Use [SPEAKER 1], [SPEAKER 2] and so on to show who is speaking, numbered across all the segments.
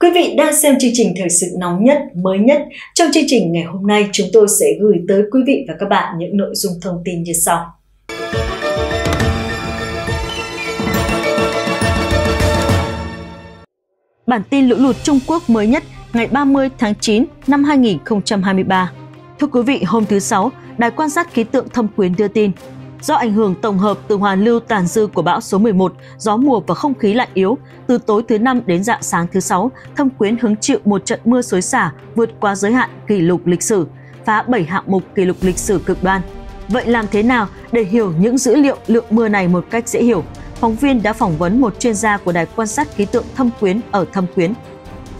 [SPEAKER 1] Quý vị đang xem chương trình thời sự nóng nhất, mới nhất. Trong chương trình ngày hôm nay, chúng tôi sẽ gửi tới quý vị và các bạn những nội dung thông tin như sau. Bản tin lũ lụt Trung Quốc mới nhất ngày 30 tháng 9 năm 2023. Thưa quý vị, hôm thứ Sáu, Đài quan sát khí tượng thâm quyến đưa tin, Do ảnh hưởng tổng hợp từ hoàn lưu tàn dư của bão số 11, gió mùa và không khí lạnh yếu, từ tối thứ năm đến dạng sáng thứ sáu, Thâm Quyến hứng chịu một trận mưa xối xả vượt qua giới hạn kỷ lục lịch sử, phá 7 hạng mục kỷ lục lịch sử cực đoan. Vậy làm thế nào để hiểu những dữ liệu lượng mưa này một cách dễ hiểu? Phóng viên đã phỏng vấn một chuyên gia của Đài quan sát khí tượng Thâm Quyến ở Thâm Quyến.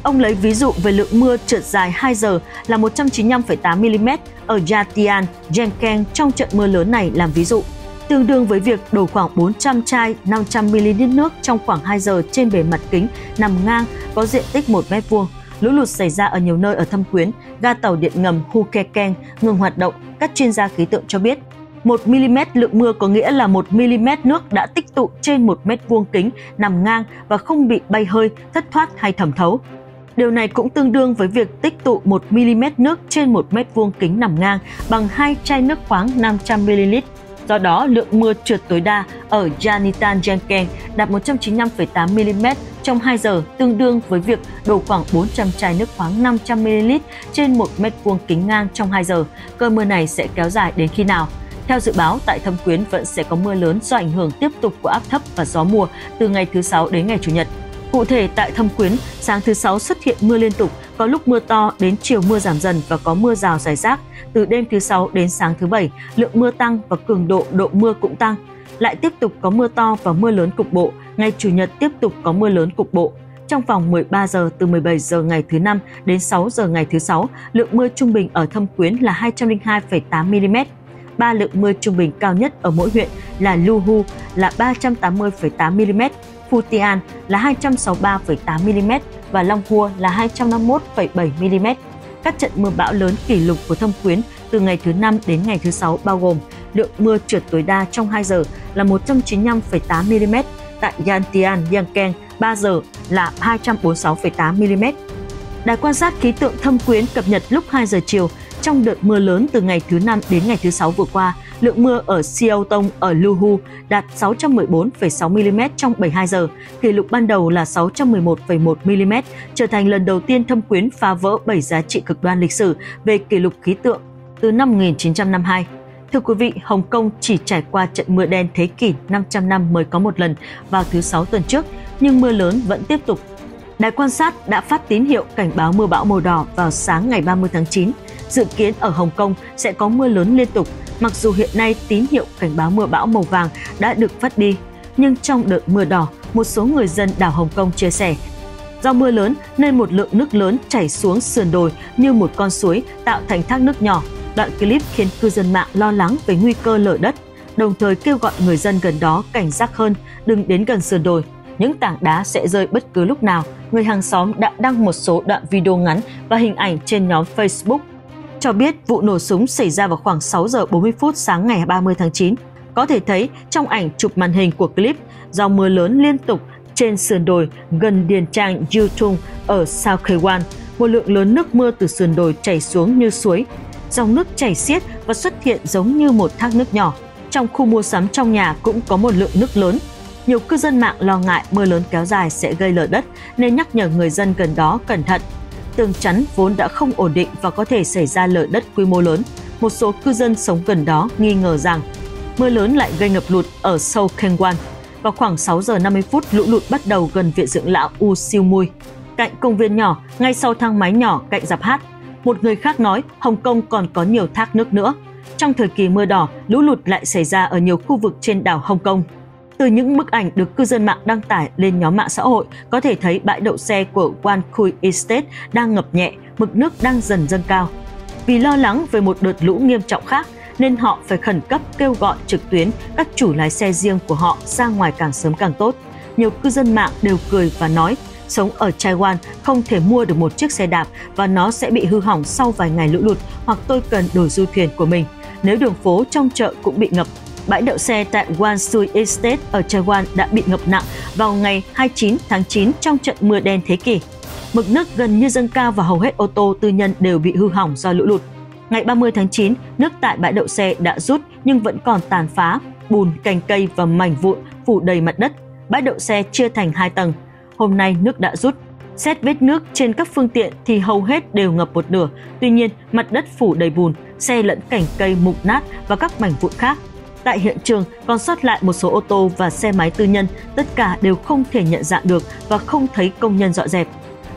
[SPEAKER 1] Ông lấy ví dụ về lượng mưa trượt dài 2 giờ là 195,8 mm ở Yatian, Jenkeng trong trận mưa lớn này làm ví dụ tương đương với việc đổ khoảng 400 chai 500ml nước trong khoảng 2 giờ trên bề mặt kính nằm ngang có diện tích 1 mét vuông. Lũ lụt xảy ra ở nhiều nơi ở Thâm Quyến, ga tàu điện ngầm Hukekeng ngừng hoạt động, các chuyên gia khí tượng cho biết. 1 mm lượng mưa có nghĩa là 1 mm nước đã tích tụ trên 1 mét vuông kính nằm ngang và không bị bay hơi, thất thoát hay thẩm thấu. Điều này cũng tương đương với việc tích tụ 1 mm nước trên 1 mét vuông kính nằm ngang bằng hai chai nước khoáng 500ml. Do đó, lượng mưa trượt tối đa ở Janitan Jenkeng đạt 195,8 mm trong 2 giờ, tương đương với việc đổ khoảng 400 chai nước khoáng 500 ml trên 1 mét vuông kính ngang trong 2 giờ. Cơn mưa này sẽ kéo dài đến khi nào? Theo dự báo, tại Thâm Quyến vẫn sẽ có mưa lớn do ảnh hưởng tiếp tục của áp thấp và gió mùa từ ngày thứ Sáu đến ngày Chủ nhật. Cụ thể tại Thâm Quyến, sáng thứ Sáu xuất hiện mưa liên tục, có lúc mưa to đến chiều mưa giảm dần và có mưa rào rải rác. Từ đêm thứ Sáu đến sáng thứ Bảy, lượng mưa tăng và cường độ độ mưa cũng tăng. Lại tiếp tục có mưa to và mưa lớn cục bộ, ngày Chủ nhật tiếp tục có mưa lớn cục bộ. Trong vòng 13 giờ từ 17 giờ ngày thứ năm đến 6 giờ ngày thứ sáu, lượng mưa trung bình ở Thâm Quyến là 202,8 mm. Ba lượng mưa trung bình cao nhất ở mỗi huyện là Luhu là 380,8 mm, Futian là 263,8 mm và Long Hua là 251,7 mm. Các trận mưa bão lớn kỷ lục của Thâm Quyến từ ngày thứ năm đến ngày thứ sáu bao gồm lượng mưa trượt tối đa trong 2 giờ là 195,8 mm, tại Yantian, Yangkeng 3 giờ là 246,8 mm. Đài quan sát khí tượng Thâm Quyến cập nhật lúc 2 giờ chiều trong đợt mưa lớn từ ngày thứ năm đến ngày thứ sáu vừa qua, lượng mưa ở Siêu Tông ở Luhu đạt 614,6 mm trong 72 giờ, kỷ lục ban đầu là 611,1 mm, trở thành lần đầu tiên Thâm Quyến phá vỡ 7 giá trị cực đoan lịch sử về kỷ lục khí tượng từ năm 1952. Thưa quý vị, Hồng Kông chỉ trải qua trận mưa đen thế kỷ 500 năm mới có một lần vào thứ Sáu tuần trước, nhưng mưa lớn vẫn tiếp tục. Đài quan sát đã phát tín hiệu cảnh báo mưa bão màu đỏ vào sáng ngày 30 tháng 9. Dự kiến ở Hồng Kông sẽ có mưa lớn liên tục, mặc dù hiện nay tín hiệu cảnh báo mưa bão màu vàng đã được phát đi. Nhưng trong đợt mưa đỏ, một số người dân đảo Hồng Kông chia sẻ, Do mưa lớn nên một lượng nước lớn chảy xuống sườn đồi như một con suối tạo thành thác nước nhỏ. Đoạn clip khiến cư dân mạng lo lắng về nguy cơ lở đất, đồng thời kêu gọi người dân gần đó cảnh giác hơn, đừng đến gần sườn đồi. Những tảng đá sẽ rơi bất cứ lúc nào. Người hàng xóm đã đăng một số đoạn video ngắn và hình ảnh trên nhóm Facebook cho biết vụ nổ súng xảy ra vào khoảng 6 giờ 40 phút sáng ngày 30 tháng 9. Có thể thấy trong ảnh chụp màn hình của clip, do mưa lớn liên tục trên sườn đồi gần điền trang Yutung ở Sao Kaiwan, một lượng lớn nước mưa từ sườn đồi chảy xuống như suối. Dòng nước chảy xiết và xuất hiện giống như một thác nước nhỏ. Trong khu mua sắm trong nhà cũng có một lượng nước lớn. Nhiều cư dân mạng lo ngại mưa lớn kéo dài sẽ gây lở đất nên nhắc nhở người dân gần đó cẩn thận tường chắn vốn đã không ổn định và có thể xảy ra lở đất quy mô lớn. Một số cư dân sống gần đó nghi ngờ rằng mưa lớn lại gây ngập lụt ở sâu Kengwan. Vào khoảng 6 giờ 50 phút, lũ lụt bắt đầu gần viện dưỡng lão U Siêu Mui, cạnh công viên nhỏ, ngay sau thang máy nhỏ cạnh dạp hát. Một người khác nói Hồng Kông còn có nhiều thác nước nữa. Trong thời kỳ mưa đỏ, lũ lụt lại xảy ra ở nhiều khu vực trên đảo Hồng Kông. Từ những bức ảnh được cư dân mạng đăng tải lên nhóm mạng xã hội, có thể thấy bãi đậu xe của Wan Kui Estate đang ngập nhẹ, mực nước đang dần dâng cao. Vì lo lắng về một đợt lũ nghiêm trọng khác, nên họ phải khẩn cấp kêu gọi trực tuyến các chủ lái xe riêng của họ ra ngoài càng sớm càng tốt. Nhiều cư dân mạng đều cười và nói sống ở Taiwan không thể mua được một chiếc xe đạp và nó sẽ bị hư hỏng sau vài ngày lũ lụt hoặc tôi cần đổi du thuyền của mình. Nếu đường phố trong chợ cũng bị ngập bãi đậu xe tại Wansui Estate ở Taiwan đã bị ngập nặng vào ngày 29 tháng 9 trong trận mưa đen thế kỷ. mực nước gần như dâng cao và hầu hết ô tô tư nhân đều bị hư hỏng do lũ lụt. Ngày 30 tháng 9, nước tại bãi đậu xe đã rút nhưng vẫn còn tàn phá, bùn, cành cây và mảnh vụn phủ đầy mặt đất. Bãi đậu xe chia thành hai tầng. Hôm nay nước đã rút. Xét vết nước trên các phương tiện thì hầu hết đều ngập một nửa. Tuy nhiên, mặt đất phủ đầy bùn, xe lẫn cành cây mục nát và các mảnh vụn khác. Tại hiện trường còn sót lại một số ô tô và xe máy tư nhân, tất cả đều không thể nhận dạng được và không thấy công nhân dọn dẹp.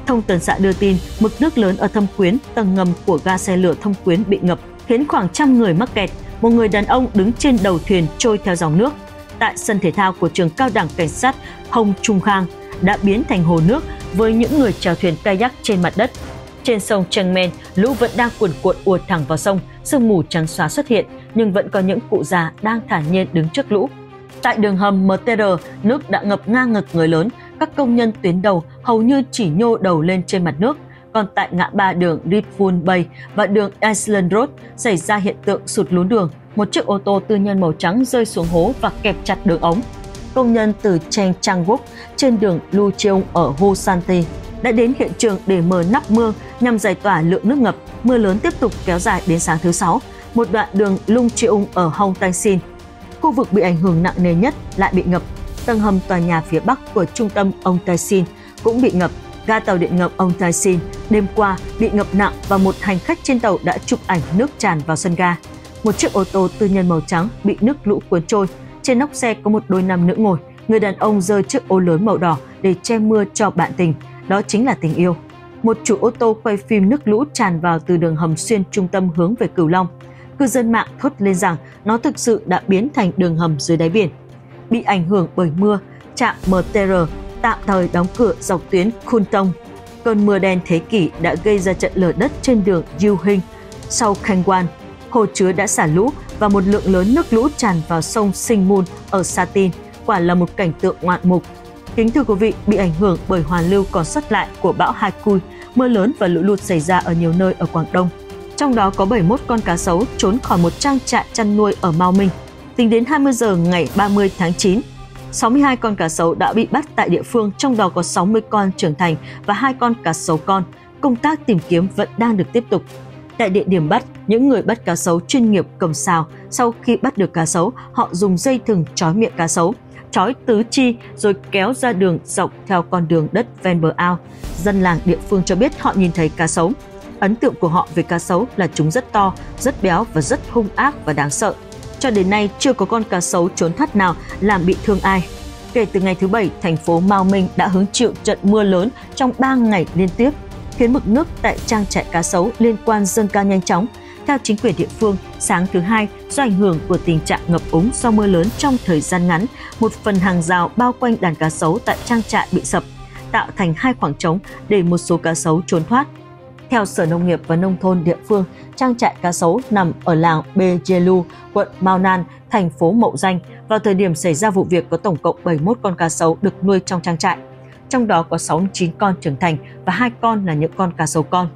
[SPEAKER 1] Thông tấn xã đưa tin, mực nước lớn ở Thâm Quyến, tầng ngầm của ga xe lửa Thâm Quyến bị ngập, khiến khoảng trăm người mắc kẹt. Một người đàn ông đứng trên đầu thuyền trôi theo dòng nước. Tại sân thể thao của trường cao đẳng cảnh sát Hồng Trung Khang đã biến thành hồ nước với những người chèo thuyền kayak trên mặt đất. Trên sông Men, lũ vẫn đang cuồn cuộn ùa thẳng vào sông, sương mù trắng xóa xuất hiện, nhưng vẫn có những cụ già đang thản nhiên đứng trước lũ. Tại đường hầm MTR, nước đã ngập ngang ngực người lớn, các công nhân tuyến đầu hầu như chỉ nhô đầu lên trên mặt nước. Còn tại ngã ba đường Ritvul Bay và đường Iceland Road xảy ra hiện tượng sụt lún đường. Một chiếc ô tô tư nhân màu trắng rơi xuống hố và kẹp chặt đường ống. Công nhân từ Cheng Changguk trên đường Lu Cheong ở Ho Santi đã đến hiện trường để mở nắp mương nhằm giải tỏa lượng nước ngập. Mưa lớn tiếp tục kéo dài đến sáng thứ Sáu. Một đoạn đường Lung Chiung ở Hong Tang Sin, khu vực bị ảnh hưởng nặng nề nhất lại bị ngập tầng hầm tòa nhà phía bắc của trung tâm ông Taisin cũng bị ngập. Ga tàu điện ngầm ông Taisin đêm qua bị ngập nặng và một hành khách trên tàu đã chụp ảnh nước tràn vào sân ga. Một chiếc ô tô tư nhân màu trắng bị nước lũ cuốn trôi. Trên nóc xe có một đôi nam nữ ngồi. Người đàn ông giơ chiếc ô lớn màu đỏ để che mưa cho bạn tình. Đó chính là tình yêu. Một chủ ô tô quay phim nước lũ tràn vào từ đường hầm xuyên trung tâm hướng về Cửu Long. Cư dân mạng thốt lên rằng nó thực sự đã biến thành đường hầm dưới đáy biển bị ảnh hưởng bởi mưa, trạm MTR tạm thời đóng cửa dọc tuyến Khun Tông. Cơn mưa đen thế kỷ đã gây ra trận lở đất trên đường Yu Hinh. Sau Khanh Quan, hồ chứa đã xả lũ và một lượng lớn nước lũ tràn vào sông Sinh Mun ở Satin, quả là một cảnh tượng ngoạn mục. Kính thưa quý vị, bị ảnh hưởng bởi hoàn lưu còn sót lại của bão Haikui, mưa lớn và lũ lụt xảy ra ở nhiều nơi ở Quảng Đông. Trong đó có 71 con cá sấu trốn khỏi một trang trại chăn nuôi ở Mao Minh. Tính đến 20 giờ ngày 30 tháng 9, 62 con cá sấu đã bị bắt tại địa phương, trong đó có 60 con trưởng thành và hai con cá sấu con. Công tác tìm kiếm vẫn đang được tiếp tục. Tại địa điểm bắt, những người bắt cá sấu chuyên nghiệp cầm xào, sau khi bắt được cá sấu, họ dùng dây thừng trói miệng cá sấu, trói tứ chi rồi kéo ra đường dọc theo con đường đất ven bờ ao. Dân làng địa phương cho biết họ nhìn thấy cá sấu. Ấn tượng của họ về cá sấu là chúng rất to, rất béo và rất hung ác và đáng sợ. Cho đến nay, chưa có con cá sấu trốn thoát nào làm bị thương ai. Kể từ ngày thứ Bảy, thành phố Mao Minh đã hứng chịu trận mưa lớn trong 3 ngày liên tiếp, khiến mực nước tại trang trại cá sấu liên quan dâng cao nhanh chóng. Theo chính quyền địa phương, sáng thứ hai, do ảnh hưởng của tình trạng ngập úng do mưa lớn trong thời gian ngắn, một phần hàng rào bao quanh đàn cá sấu tại trang trại bị sập, tạo thành hai khoảng trống để một số cá sấu trốn thoát. Theo Sở Nông nghiệp và Nông thôn địa phương, trang trại cá sấu nằm ở làng Bejelu, quận Mao Nan, thành phố Mậu Danh. Vào thời điểm xảy ra vụ việc có tổng cộng 71 con cá sấu được nuôi trong trang trại. Trong đó có 69 con trưởng thành và hai con là những con cá sấu con.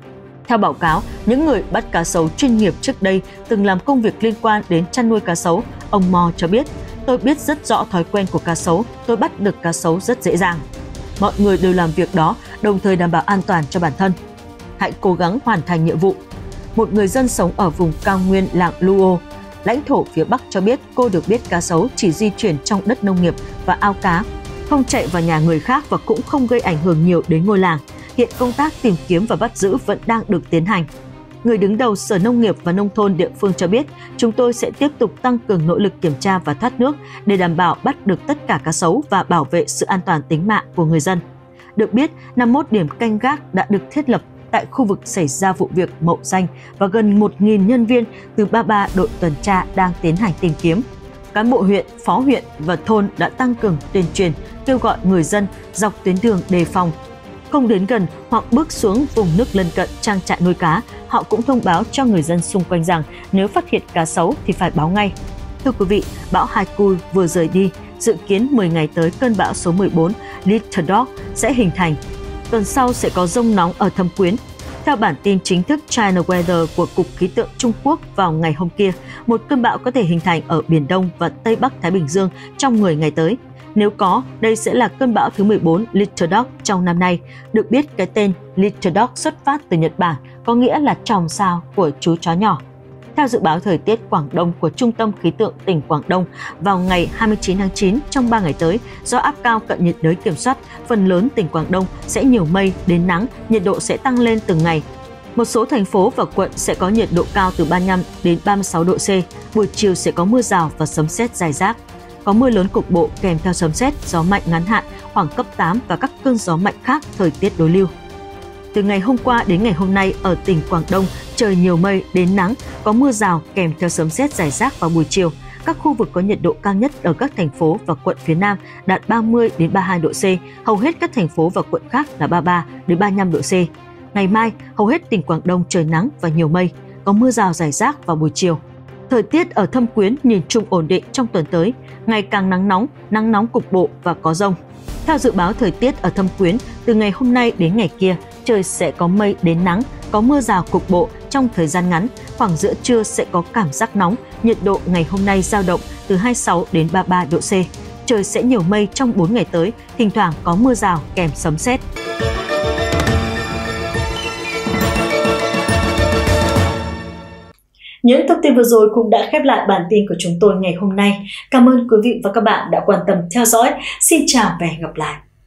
[SPEAKER 1] Theo báo cáo, những người bắt cá sấu chuyên nghiệp trước đây từng làm công việc liên quan đến chăn nuôi cá sấu. Ông Mo cho biết, tôi biết rất rõ thói quen của cá sấu, tôi bắt được cá sấu rất dễ dàng. Mọi người đều làm việc đó, đồng thời đảm bảo an toàn cho bản thân hãy cố gắng hoàn thành nhiệm vụ. Một người dân sống ở vùng cao nguyên làng Luo, lãnh thổ phía Bắc cho biết cô được biết cá sấu chỉ di chuyển trong đất nông nghiệp và ao cá, không chạy vào nhà người khác và cũng không gây ảnh hưởng nhiều đến ngôi làng. Hiện công tác tìm kiếm và bắt giữ vẫn đang được tiến hành. Người đứng đầu Sở Nông nghiệp và Nông thôn địa phương cho biết, chúng tôi sẽ tiếp tục tăng cường nỗ lực kiểm tra và thoát nước để đảm bảo bắt được tất cả cá sấu và bảo vệ sự an toàn tính mạng của người dân. Được biết, 51 điểm canh gác đã được thiết lập tại khu vực xảy ra vụ việc Mậu Danh và gần 1.000 nhân viên từ 33 đội tuần tra đang tiến hành tìm kiếm. Cán bộ huyện, phó huyện và thôn đã tăng cường tuyên truyền, kêu gọi người dân dọc tuyến đường đề phòng. Không đến gần hoặc bước xuống vùng nước lân cận trang trại nuôi cá, họ cũng thông báo cho người dân xung quanh rằng nếu phát hiện cá sấu thì phải báo ngay. Thưa quý vị, bão Haikui vừa rời đi, dự kiến 10 ngày tới cơn bão số 14 Little Dog sẽ hình thành tuần sau sẽ có rông nóng ở Thâm Quyến. Theo bản tin chính thức China Weather của Cục Khí tượng Trung Quốc vào ngày hôm kia, một cơn bão có thể hình thành ở Biển Đông và Tây Bắc Thái Bình Dương trong 10 ngày tới. Nếu có, đây sẽ là cơn bão thứ 14 Little Dog trong năm nay. Được biết cái tên Little Dog xuất phát từ Nhật Bản, có nghĩa là tròng sao của chú chó nhỏ. Theo dự báo thời tiết Quảng Đông của Trung tâm Khí tượng tỉnh Quảng Đông, vào ngày 29 tháng 9 trong 3 ngày tới, do áp cao cận nhiệt đới kiểm soát, phần lớn tỉnh Quảng Đông sẽ nhiều mây đến nắng, nhiệt độ sẽ tăng lên từng ngày. Một số thành phố và quận sẽ có nhiệt độ cao từ 35 đến 36 độ C, buổi chiều sẽ có mưa rào và sấm sét dài rác. Có mưa lớn cục bộ kèm theo sấm sét, gió mạnh ngắn hạn khoảng cấp 8 và các cơn gió mạnh khác thời tiết đối lưu. Từ ngày hôm qua đến ngày hôm nay ở tỉnh Quảng Đông, trời nhiều mây đến nắng, có mưa rào kèm theo sấm sét rải rác vào buổi chiều. Các khu vực có nhiệt độ cao nhất ở các thành phố và quận phía Nam đạt 30 đến 32 độ C, hầu hết các thành phố và quận khác là 33 đến 35 độ C. Ngày mai, hầu hết tỉnh Quảng Đông trời nắng và nhiều mây, có mưa rào rải rác vào buổi chiều. Thời tiết ở Thâm Quyến nhìn chung ổn định trong tuần tới, ngày càng nắng nóng, nắng nóng cục bộ và có rông. Theo dự báo thời tiết ở Thâm Quyến, từ ngày hôm nay đến ngày kia, trời sẽ có mây đến nắng, có mưa rào cục bộ trong thời gian ngắn, khoảng giữa trưa sẽ có cảm giác nóng, nhiệt độ ngày hôm nay dao động từ 26 đến 33 độ C. Trời sẽ nhiều mây trong 4 ngày tới, thỉnh thoảng có mưa rào kèm sấm sét. Những thông tin vừa rồi cũng đã khép lại bản tin của chúng tôi ngày hôm nay. Cảm ơn quý vị và các bạn đã quan tâm theo dõi. Xin chào và hẹn gặp lại.